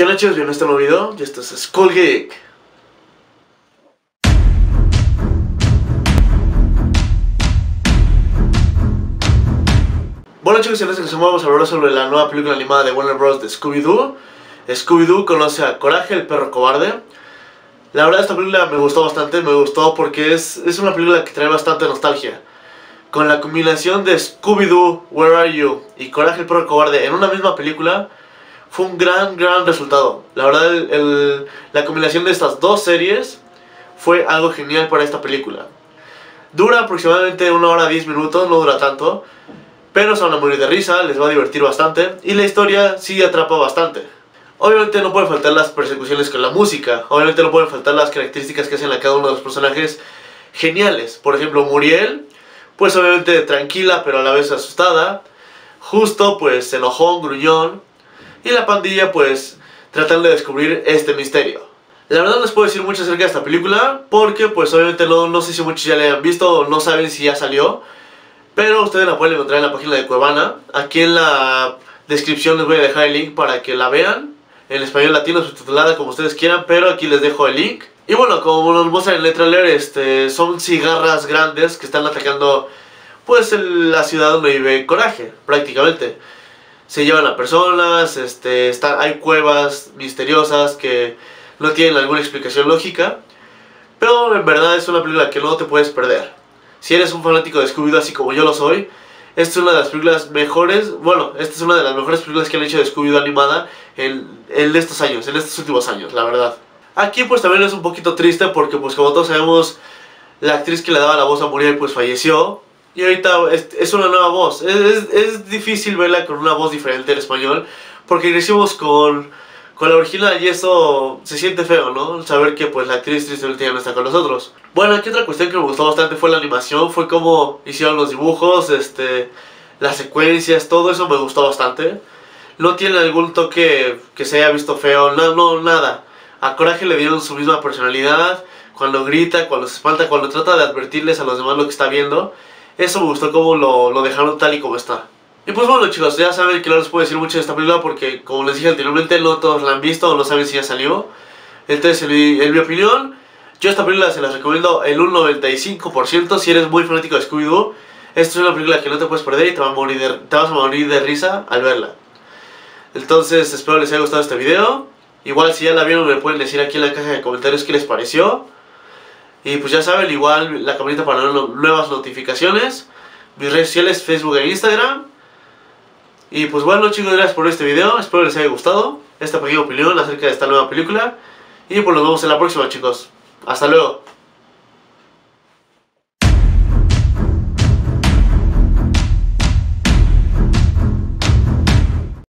¿Qué onda chicos? A este nuevo video y esto es Skull Geek. Bueno chicos, en esta ocasión vamos a hablar sobre la nueva película animada de Warner Bros. de Scooby-Doo. Scooby-Doo conoce a Coraje, el perro cobarde. La verdad esta película me gustó bastante, me gustó porque es, es una película que trae bastante nostalgia. Con la combinación de Scooby-Doo, Where Are You y Coraje, el perro cobarde en una misma película, fue un gran, gran resultado. La verdad, el- el- la combinación de estas dos series fue algo genial para esta película. Dura aproximadamente una hora 10 minutos, no dura tanto, pero se van a morir de risa, les va a divertir bastante y la historia sí atrapa bastante. Obviamente no pueden faltar las persecuciones con la música, obviamente no pueden faltar las características que hacen a cada uno de los personajes geniales. Por ejemplo, Muriel, pues obviamente tranquila pero a la vez asustada. Justo, pues enojón, gruñón. Y la pandilla, pues, tratando de descubrir este misterio. La verdad no les puedo decir mucho acerca de esta película, porque pues obviamente no, no sé si muchos ya la hayan visto o no saben si ya salió. Pero ustedes la pueden encontrar en la página de Cuevana. Aquí en la descripción les voy a dejar el link para que la vean. En español latino, subtitulada como ustedes quieran, pero aquí les dejo el link. Y bueno, como nos muestra en el trailer, este, son cigarras grandes que están atacando pues el- la ciudad donde vive Coraje, prácticamente se llevan a personas, este, está- hay cuevas misteriosas que no tienen alguna explicación lógica, pero en verdad es una película que no te puedes perder. Si eres un fanático de Scooby-Doo así como yo lo soy, esta es una de las películas mejores, bueno, esta es una de las mejores películas que han hecho de Scooby-Doo animada en, en estos años, en estos últimos años, la verdad. Aquí pues también es un poquito triste porque pues como todos sabemos, la actriz que le daba la voz a Muriel pues falleció. Y ahorita es, es una nueva voz. Es, es- es difícil verla con una voz diferente en español. Porque crecimos con, con la original y eso se siente feo, ¿no? Saber que pues la actriz tristemente ya no está con nosotros. Bueno, aquí otra cuestión que me gustó bastante fue la animación. Fue cómo hicieron los dibujos, este, las secuencias, todo eso me gustó bastante. No tiene algún toque que se haya visto feo, no, no, nada. A Coraje le dieron su misma personalidad, cuando grita, cuando se espanta, cuando trata de advertirles a los demás lo que está viendo. Eso me gustó como lo, lo dejaron tal y como está. Y pues bueno chicos, ya saben que no les puedo decir mucho de esta película porque como les dije anteriormente no todos la han visto o no saben si ya salió. Entonces en mi, opinión, yo esta película se las recomiendo en un 95% si eres muy fanático de Scooby-Doo. Esta es una película que no te puedes perder y te, va a morir de, te vas a morir de risa al verla. Entonces espero les haya gustado este video. Igual si ya la vieron me pueden decir aquí en la caja de comentarios qué les pareció. Y pues ya saben, igual la campanita para no- nuevas notificaciones. Mis redes sociales, Facebook e Instagram. Y pues bueno chicos, gracias por este video. Espero les haya gustado esta pequeña opinión acerca de esta nueva película. Y pues nos vemos en la próxima chicos. Hasta luego.